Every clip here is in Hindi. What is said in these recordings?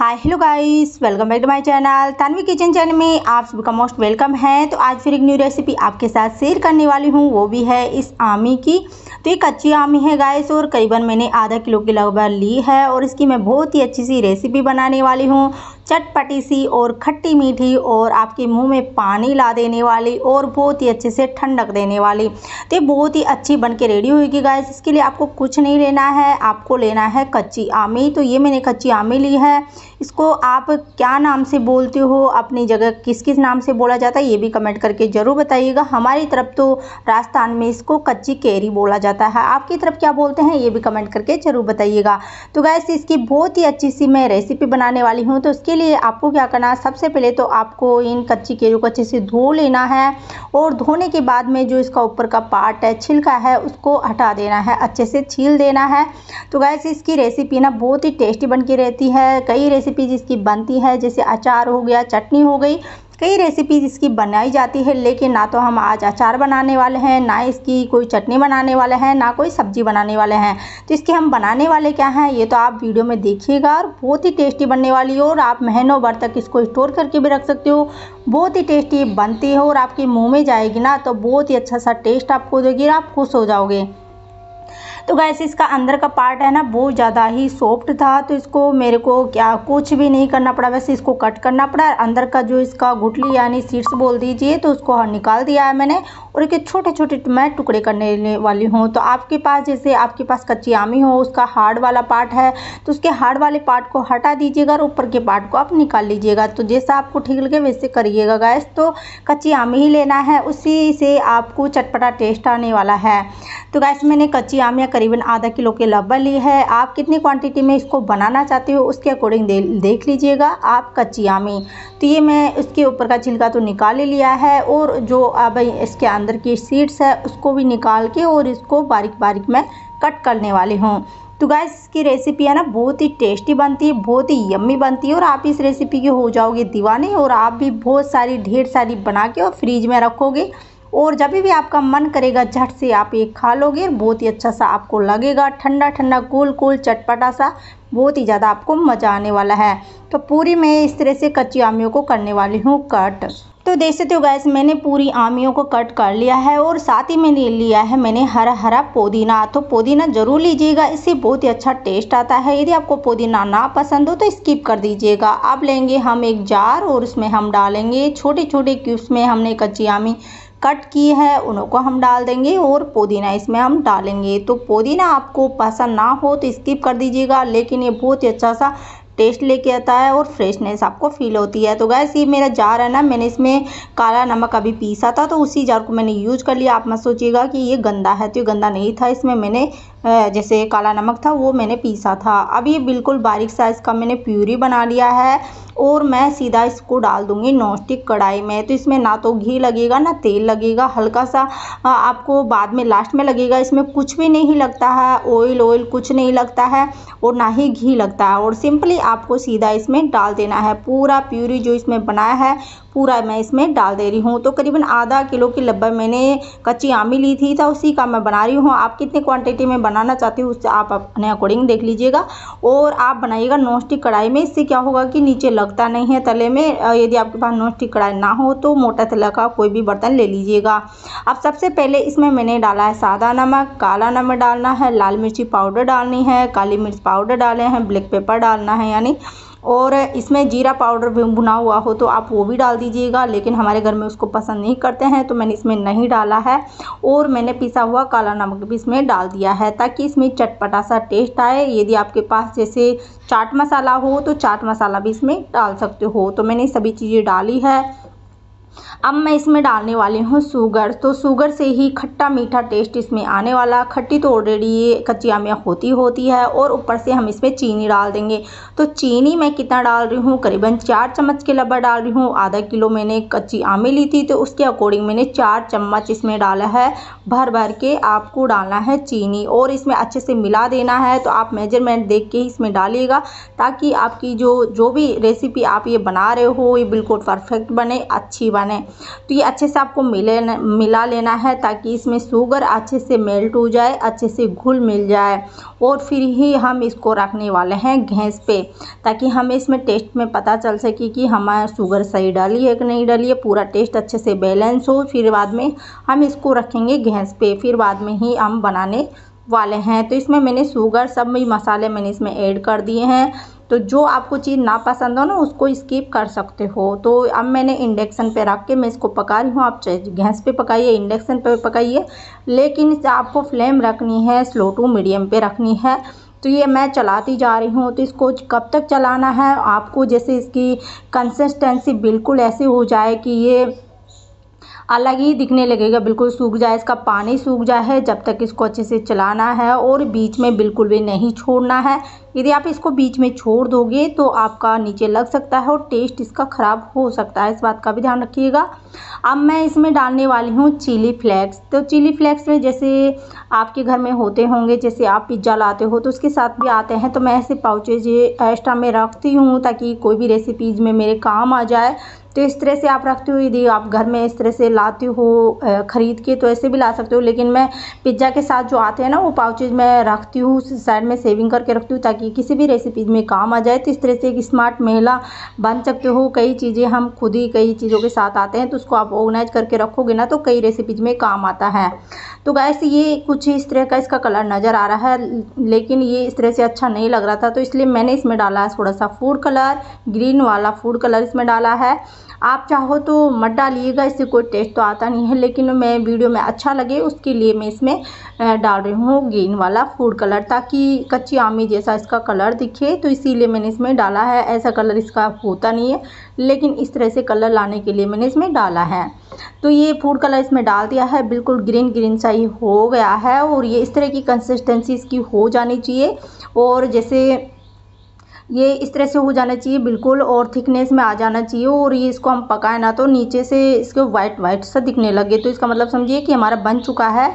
Hi hello guys welcome back to my channel Tanvi kitchen channel में आप सभी का मोस्ट वेलकम है। तो आज फिर एक न्यू रेसिपी आपके साथ शेयर करने वाली हूँ। वो भी है इस आमी की। तो ये कच्ची आमी है गाइस और करीबन मैंने आधा किलो की लगभग ली है, और इसकी मैं बहुत ही अच्छी सी रेसिपी बनाने वाली हूँ। चटपटी सी और खट्टी मीठी, और आपके मुँह में पानी ला देने वाली, और बहुत ही अच्छे से ठंडक देने वाली। तो ये बहुत ही अच्छी बन के रेडी होगी गाइस इसके लिए आपको कुछ नहीं लेना है। आपको लेना है कच्ची आमी। तो ये मैंने कच्ची आमी ली है। इसको आप क्या नाम से बोलते हो? अपनी जगह किस किस नाम से बोला जाता है? ये भी कमेंट करके ज़रूर बताइएगा। हमारी तरफ़ तो राजस्थान में इसको कच्ची कैरी बोला जाता है। आपकी तरफ़ क्या बोलते हैं? ये भी कमेंट करके ज़रूर बताइएगा। तो गैस इसकी बहुत ही अच्छी सी मैं रेसिपी बनाने वाली हूँ। तो उसके लिए आपको क्या करना है? सबसे पहले तो आपको इन कच्ची केरी को अच्छे से धो लेना है और धोने के बाद में जो इसका ऊपर का पार्ट है, छिलका है, उसको हटा देना है। अच्छे से छील देना है। तो गैस इसकी रेसिपी ना बहुत ही टेस्टी बन के रहती है। कई रेसिपी जिसकी बनती है, जैसे अचार हो गया, चटनी हो गई, कई रेसिपीज़ इसकी बनाई जाती है, लेकिन ना तो हम आज अचार बनाने वाले हैं, ना इसकी कोई चटनी बनाने वाले हैं, ना कोई सब्ज़ी बनाने वाले हैं। तो इसके हम बनाने वाले क्या हैं, ये तो आप वीडियो में देखिएगा, और बहुत ही टेस्टी बनने वाली हो, और आप महीनों भर तक इसको स्टोर करके भी रख सकते हो। बहुत ही टेस्टी बनती है, और आपके मुँह में जाएगी ना तो बहुत ही अच्छा सा टेस्ट आपको देगी आप खुश हो जाओगे। तो गैस इसका अंदर का पार्ट है ना, बहुत ज़्यादा ही सॉफ्ट था तो इसको मेरे को क्या कुछ भी नहीं करना पड़ा। वैसे इसको कट करना पड़ा, अंदर का जो इसका गुटली यानी सीड्स बोल दीजिए तो उसको निकाल दिया है मैंने। और एक छोटे छोटे मैं टुकड़े करने वाली हूँ। तो आपके पास जैसे आपके पास कच्ची आमी हो उसका हार्ड वाला पार्ट है तो उसके हार्ड वाले पार्ट को हटा दीजिएगा और ऊपर के पार्ट को आप निकाल लीजिएगा। तो जैसा आपको ठीक लगे वैसे करिएगा गैस तो कच्ची आमी ही लेना है, उसी से आपको चटपटा टेस्ट आने वाला है। तो गैस मैंने कच्ची आमियाँ करीबन आधा किलो के लगभग ली है। आप कितनी क्वांटिटी में इसको बनाना चाहते हो उसके अकॉर्डिंग दे, देख लीजिएगा आप कच्ची आमी तो ये मैं इसके ऊपर का छिलका तो निकाल ही लिया है और जो अब इसके अंदर की सीड्स है उसको भी निकाल के और इसको बारीक बारीक मैं कट करने वाली हूँ। तो गैस इसकी रेसिपी है ना बहुत ही टेस्टी बनती है बहुत ही यम्मी बनती है और आप इस रेसिपी के हो जाओगे दीवाने और आप भी बहुत सारी ढेर सारी बना के और फ्रिज में रखोगे। और जब भी आपका मन करेगा, झट से आप ये खा लोगे, बहुत ही अच्छा सा आपको लगेगा, ठंडा ठंडा कूल कूल चटपटा सा, बहुत ही ज़्यादा आपको मज़ा आने वाला है। तो पूरी मैं इस तरह से कच्ची आमियों को करने वाली हूँ कट। तो देख सकते हो गैस मैंने पूरी आमियों को कट कर लिया है और साथ ही मैंने लिया है मैंने हरा हरा पुदीना। तो पुदीना ज़रूर लीजिएगा, इससे बहुत ही अच्छा टेस्ट आता है। यदि आपको पुदीना ना पसंद हो तो स्किप कर दीजिएगा। अब लेंगे हम एक जार और उसमें हम डालेंगे छोटे छोटे क्यूब्स में हमने कच्ची आमी कट की है उनको हम डाल देंगे और पुदीना इसमें हम डालेंगे। तो पुदीना आपको पसंद ना हो तो स्किप कर दीजिएगा, लेकिन ये बहुत ही अच्छा सा टेस्ट लेके आता है और फ्रेशनेस आपको फील होती है। तो गैस ये मेरा जार है ना, मैंने इसमें काला नमक अभी पीसा था तो उसी जार को मैंने यूज़ कर लिया। आप मत सोचिएगा कि ये गंदा है तो ये गंदा नहीं था, इसमें मैंने जैसे काला नमक था, वो मैंने पीसा था। अब ये बिल्कुल बारीक साइज़ का मैंने प्यूरी बना लिया है और मैं सीधा इसको डाल दूँगी नॉन स्टिक कढ़ाई में। तो इसमें ना तो घी लगेगा, ना तेल लगेगा, हल्का सा आपको बाद में लास्ट में लगेगा। इसमें कुछ भी नहीं लगता है ऑयल ऑयल कुछ नहीं लगता है और ना ही घी लगता है। और सिंपली आपको सीधा इसमें डाल देना है। पूरा प्यूरी जो इसमें बनाया है पूरा मैं इसमें डाल दे रही हूँ। तो करीबन आधा किलो की लगभग मैंने कच्ची आमी ली थी तो उसी का मैं बना रही हूँ। आप कितने क्वांटिटी में बनाना चाहती हूँ, उससे आप अपने अकॉर्डिंग देख लीजिएगा। और आप बनाइएगा नॉन कढ़ाई में। इससे क्या होगा कि नीचे लगता नहीं है तले में। यदि आपके पास नॉन कढ़ाई ना हो तो मोटा तला का कोई भी बर्तन ले लीजिएगा। अब सबसे पहले इसमें मैंने डाला है सादा नमक, काला नमक डालना है, लाल मिर्ची पाउडर डालनी है, काली मिर्च पाउडर डाले हैं ब्लैक पेपर डालना है, यानी और इसमें जीरा पाउडर भी भुना हुआ हो तो आप वो भी डाल दीजिएगा, लेकिन हमारे घर में उसको पसंद नहीं करते हैं तो मैंने इसमें नहीं डाला है और मैंने पिसा हुआ काला नमक भी इसमें डाल दिया है ताकि इसमें चटपटा सा टेस्ट आए। यदि आपके पास जैसे चाट मसाला हो तो चाट मसाला भी इसमें डाल सकते हो। तो मैंने सभी चीज़ें डाली है अब मैं इसमें डालने वाली हूँ शुगर तो शुगर से ही खट्टा मीठा टेस्ट इसमें आने वाला। खट्टी तो ऑलरेडी ये कच्ची आमियाँ होती होती है और ऊपर से हम इसमें चीनी डाल देंगे। तो चीनी मैं कितना डाल रही हूँ? करीबन चार चम्मच के लगभग डाल रही हूँ। आधा किलो मैंने कच्ची आमी ली थी तो उसके अकॉर्डिंग मैंने चार चम्मच इसमें डाला है। भर भर के आपको डालना है चीनी और इसमें अच्छे से मिला देना है। तो आप मेज़रमेंट देख के ही इसमें डालिएगा ताकि आपकी जो जो भी रेसिपी आप ये बना रहे हो, ये बिल्कुल परफेक्ट बने, अच्छी बने। तो ये अच्छे से आपको मिले मिला लेना है ताकि इसमें शुगर अच्छे से मेल्ट हो जाए, अच्छे से घुल मिल जाए और फिर ही हम इसको रखने वाले हैं गैस पे ताकि हमें इसमें टेस्ट में पता चल सके कि हमारा शुगर सही डाली है कि नहीं डाली है पूरा टेस्ट अच्छे से बैलेंस हो, फिर बाद में हम इसको रखेंगे गैस पे, फिर बाद में ही हम बनाने वाले हैं। तो इसमें मैंने शुगर सब भी मसाले मैंने इसमें ऐड कर दिए हैं। तो जो आपको चीज़ ना पसंद हो ना, उसको स्किप कर सकते हो। तो अब मैंने इंडक्शन पे रख के मैं इसको पका रही हूँ। आप चाहे गैस पे पकाइए इंडक्शन पे पकाइए। लेकिन आपको फ्लेम रखनी है स्लो टू मीडियम पे रखनी है। तो ये मैं चलाती जा रही हूँ। तो इसको कब तक चलाना है? आपको जैसे इसकी कंसिस्टेंसी बिल्कुल ऐसी हो जाए कि ये अलग ही दिखने लगेगा। बिल्कुल सूख जाए, इसका पानी सूख जाए जब तक इसको अच्छे से चलाना है और बीच में बिल्कुल भी नहीं छोड़ना है। यदि आप इसको बीच में छोड़ दोगे तो आपका नीचे लग सकता है और टेस्ट इसका ख़राब हो सकता है। इस बात का भी ध्यान रखिएगा। अब मैं इसमें डालने वाली हूँ चिली फ्लेक्स तो चिली फ्लेक्स में जैसे आपके घर में होते होंगे, जैसे आप पिज़्ज़ा लाते हो तो उसके साथ भी आते हैं। तो मैं ऐसे पाउचेज एक्स्ट्रा में रखती हूँ ताकि कोई भी रेसिपीज़ में मेरे काम आ जाए। तो इस तरह से आप रखते हो यदि आप घर में इस तरह से लाते हो ख़रीद के तो ऐसे भी ला सकते हो। लेकिन मैं पिज़्ज़ा के साथ जो आते हैं ना, वो पाउचेज मैं रखती हूँ साइड में सेविंग करके रखती हूँ, ताकि किसी भी रेसिपीज़ में काम आ जाए। तो इस तरह से एक स्मार्ट महिला बन सकते हो। कई चीज़ें हम खुद ही कई चीज़ों के साथ आते हैं तो उसको आप ऑर्गेनाइज करके रखोगे ना तो कई रेसिपीज़ में काम आता है। तो गैस ये कुछ इस तरह का इसका कलर नज़र आ रहा है, लेकिन ये इस तरह से अच्छा नहीं लग रहा था। तो इसलिए मैंने इसमें डाला है थोड़ा सा फ़ूड कलर ग्रीन वाला फ़ूड कलर इसमें डाला है। आप चाहो तो मत डालिएगा, इससे कोई टेस्ट तो आता नहीं है, लेकिन मैं वीडियो में अच्छा लगे, उसके लिए मैं इसमें डाल रही हूँ ग्रीन वाला फ़ूड कलर ताकि कच्ची आमी जैसा इसका कलर दिखे तो इसीलिए मैंने इसमें डाला है। ऐसा कलर इसका होता नहीं है, लेकिन इस तरह से कलर लाने के लिए मैंने इसमें डाला है। तो ये फ़ूड कलर इसमें डाल दिया है, बिल्कुल ग्रीन ग्रीन सा ही हो गया है, और ये इस तरह की कंसिस्टेंसी इसकी हो जानी चाहिए, और जैसे ये इस तरह से हो जाना चाहिए, बिल्कुल, और थिकनेस में आ जाना चाहिए, और ये इसको हम पकाए ना तो नीचे से इसके वाइट वाइट सा दिखने लगे। तो इसका मतलब समझिए कि हमारा बन चुका है,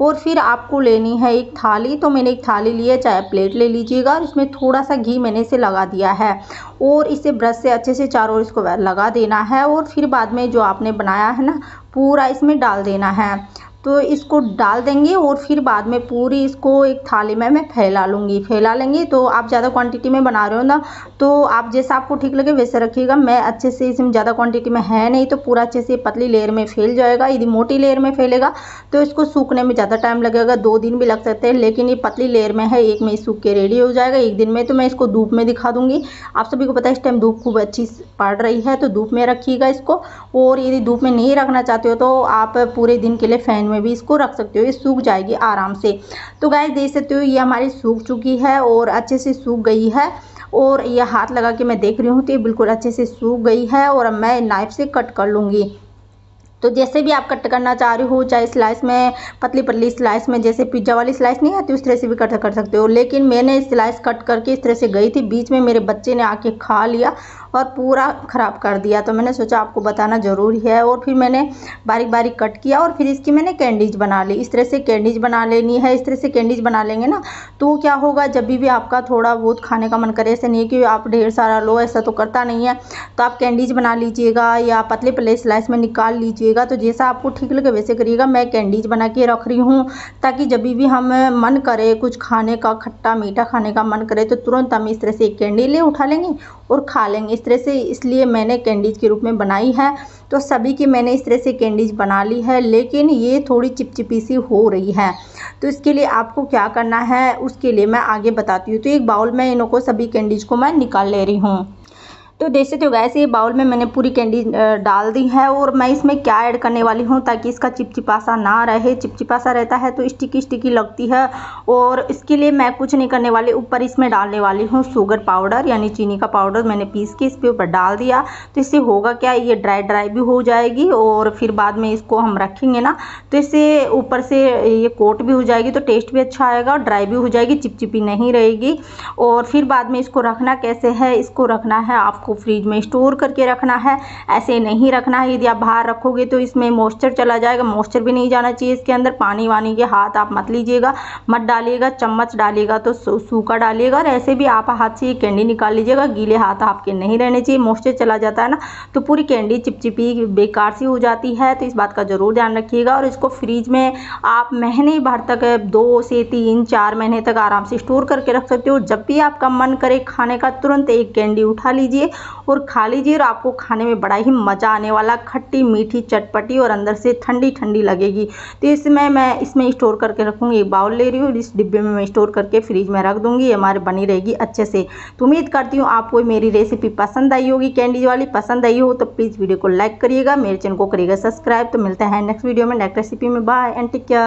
और फिर आपको लेनी है एक थाली। तो मैंने एक थाली ली है, चाहे प्लेट ले लीजिएगा, और इसमें थोड़ा सा घी मैंने इसे लगा दिया है, और इसे ब्रश से अच्छे से चारों ओर इसको लगा देना है, और फिर बाद में जो आपने बनाया है ना, पूरा इसमें डाल देना है। तो इसको डाल देंगे और फिर बाद में पूरी इसको एक थाली में मैं फैला लूँगी। फैला लेंगे तो आप ज़्यादा क्वांटिटी में बना रहे हो ना तो आप जैसा आपको ठीक लगे वैसे रखिएगा। मैं अच्छे से इसमें ज़्यादा क्वांटिटी में है नहीं तो पूरा अच्छे से पतली लेयर में फैल जाएगा, यदि मोटी लेयर में फैलेगा तो इसको सूखने में ज़्यादा टाइम लगेगा। दो दिन भी लग सकते हैं, लेकिन ये पतली लेयर में है, एक में सूख के रेडी हो जाएगा, एक दिन में। तो मैं इसको धूप में दिखा दूँगी। आप सभी को पता है इस टाइम धूप खूब अच्छी पड़ रही है तो धूप में रखिएगा इसको। और यदि धूप में नहीं रखना चाहते हो तो आप पूरे दिन के लिए फ़ैन में भी इसको रख सकते हो, ये सूख जाएगी आराम से। तो गाय देख सकते हो, ये हमारी सूख चुकी है और अच्छे से सूख गई है। और ये हाथ लगा के मैं देख रही हूँ तो ये बिल्कुल अच्छे से सूख गई है और अब मैं नाइफ से कट कर लूँगी। तो जैसे भी आप कट करना चाह रहे हो चाहे स्लाइस में पतली पतली स्लाइस में जैसे पिज़्ज़ा वाली स्लाइस नहीं आती उस तरह से भी कट कर सकते हो। लेकिन मैंने स्लाइस कट करके इस तरह से गई थी बीच में मेरे बच्चे ने आके खा लिया और पूरा ख़राब कर दिया। तो मैंने सोचा आपको बताना ज़रूरी है और फिर मैंने बारीक बारीक कट किया और फिर इसकी मैंने कैंडीज बना ली। इस तरह से कैंडीज बना लेनी है इस तरह से कैंडीज बना लेंगे ना तो क्या होगा जब भी, आपका थोड़ा बहुत खाने का मन करे ऐसे नहीं कि आप ढेर सारा लो ऐसा तो करता नहीं है। तो आप कैंडीज बना लीजिएगा या पतले पतले स्लाइस में निकाल लीजिएगा तो जैसा आपको ठीक लगे वैसे करिएगा। मैं कैंडीज बना के रख रही हूँ, ताकि जब भी हम मन करे कुछ खाने का, खट्टा मीठा खाने का मन करे तो तुरंत हम इस तरह से एक कैंडी ले उठा लेंगे और खा लेंगे। इस तरह से इसलिए मैंने कैंडीज के रूप में बनाई है तो सभी की मैंने इस तरह से कैंडीज बना ली है, लेकिन ये थोड़ी चिपचिपी सी हो रही है। तो इसके लिए आपको क्या करना है, उसके लिए मैं आगे बताती हूँ। तो एक बाउल में इनको सभी कैंडीज को मैं निकाल ले रही हूँ। तो देख सकते हो गैस ये बाउल में मैंने पूरी कैंडी डाल दी है और मैं इसमें क्या ऐड करने वाली हूँ ताकि इसका चिपचिपासा ना रहे। चिपचिपासा रहता है तो स्टिकी स्टिकी लगती है और इसके लिए मैं कुछ नहीं करने वाली, ऊपर इसमें डालने वाली हूँ शुगर पाउडर यानी चीनी का पाउडर मैंने पीस के इसके ऊपर डाल दिया। तो इससे होगा क्या? ये ड्राई ड्राई भी हो जाएगी और फिर बाद में इसको हम रखेंगे ना तो इससे ऊपर से ये कोट भी हो जाएगी तो टेस्ट भी अच्छा आएगा और ड्राई भी हो जाएगी, चिपचिपी नहीं रहेगी। और फिर बाद में इसको रखना कैसे है? इसको रखना है आपको आपको फ्रिज में स्टोर करके रखना है। ऐसे नहीं रखना है। यदि आप बाहर रखोगे तो इसमें मॉइस्चर चला जाएगा। मॉइस्चर भी नहीं जाना चाहिए इसके अंदर। पानी वानी के हाथ आप मत लीजिएगा। मत डालिएगा। चम्मच डालिएगा तो सूखा डालिएगा। और ऐसे भी आप हाथ से कैंडी निकाल लीजिएगा। गीले हाथ आपके नहीं रहने चाहिए। मॉइस्चर चला जाता है ना तो पूरी कैंडी चिपचिपी बेकार सी हो जाती है। तो इस बात का ज़रूर ध्यान रखिएगा। और इसको फ्रीज में आप महीने भर तक, दो से तीन, चार महीने तक आराम से स्टोर करके रख सकते हो। जब भी आपका मन करे खाने का, तुरंत एक कैंडी उठा लीजिए। और खा लीजिए और आपको खाने में बड़ा ही मज़ा आने वाला, खट्टी मीठी चटपटी और अंदर से ठंडी ठंडी लगेगी। तो इसमें मैं इसमें स्टोर करके रखूँगी, एक बाउल ले रही हूँ, इस डिब्बे में मैं स्टोर करके फ्रिज में रख दूँगी हमारे बनी रहेगी अच्छे से। तो उम्मीद करती हूँ आपको मेरी रेसिपी पसंद आई होगी, कैंडीज वाली पसंद आई हो तो प्लीज़ वीडियो को लाइक करिएगा, मेरे चैनल को करिएगा सब्सक्राइब। तो मिलता है नेक्स्ट वीडियो में, नेक्स्ट रेसिपी में, बाय एंड टेक केयर।